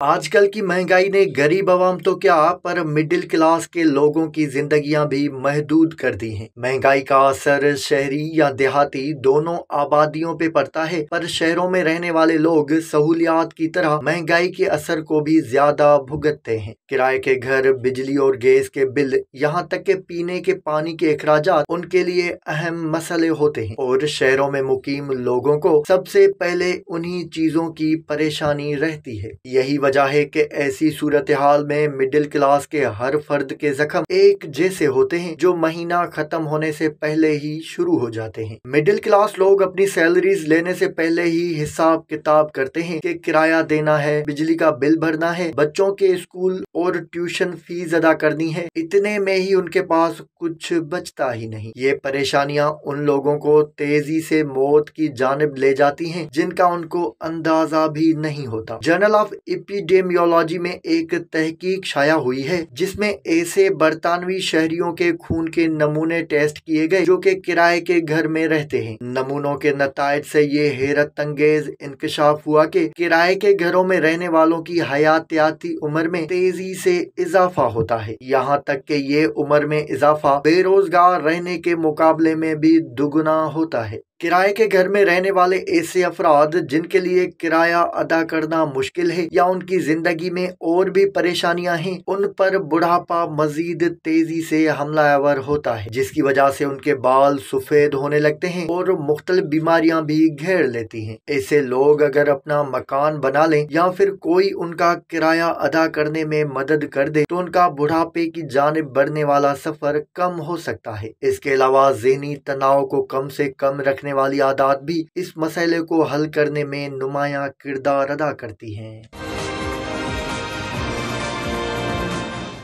आजकल की महँगाई ने गरीब आवाम तो क्या, पर मिडिल क्लास के लोगों की जिंदगियाँ भी महदूद कर दी हैं। महँगाई का असर शहरी या देहाती दोनों आबादियों पे पड़ता है, पर शहरों में रहने वाले लोग सहूलियात की तरह महँगाई के असर को भी ज़्यादा भुगतते हैं। किराए के घर, बिजली और गैस के बिल, यहाँ तक के पीने के पानी के अखराज उनके लिए अहम मसले होते हैं। और शहरों में मुकीम लोगों को सबसे पहले उन्ही चीज़ों की परेशानी रहती है। यही वजह है कि ऐसी सूरत हाल में मिडिल क्लास के हर फर्द के जख्म एक जैसे होते हैं, जो महीना खत्म होने से पहले ही शुरू हो जाते हैं। मिडिल क्लास लोग अपनी सैलरीज लेने से पहले ही हिसाब किताब करते हैं कि किराया देना है, बिजली का बिल भरना है, बच्चों के स्कूल और ट्यूशन फ़ीस अदा करनी है। इतने में ही उनके पास कुछ बचता ही नहीं। ये परेशानियाँ उन लोगों को तेज़ी से मौत की जानब ले जाती हैं, जिनका उनको अंदाज़ा भी नहीं होता। जर्नल ऑफ़ एपिडेमियोलॉजी में एक तहकीक छाया हुई है, जिसमें ऐसे बरतानवी शहरियों के खून के नमूने टेस्ट किए गए जो कि किराए के घर में रहते हैं। नमूनों के नतज से ये हैरत अंगेज इंकशाफ हुआ कि किराए के घरों में रहने वालों की हयातियाती उम्र में तेज़ी से इजाफा होता है। यहाँ तक कि ये उम्र में इजाफा बेरोजगार रहने के मुकाबले में भी दुगुना होता है। किराए के घर में रहने वाले ऐसे अफराद जिनके लिए किराया अदा करना मुश्किल है या उनकी ज़िंदगी में और भी परेशानियाँ हैं, उन पर बुढ़ापा मजीद तेज़ी से हमलावर होता है, जिसकी वजह से उनके बाल सफ़ेद होने लगते हैं और मुख्तल बीमारियाँ भी घेर लेती हैं। ऐसे लोग अगर अपना मकान बना लें या फिर कोई उनका किराया अदा करने में मदद कर दे तो उनका बुढ़ापे की जानब बढ़ने वाला सफ़र कम हो सकता है। इसके अलावा जहनी तनाव को कम से कम रखने रखने वाली आदात भी इस मसले को हल करने में नुमाया किरदार अदा करती हैं।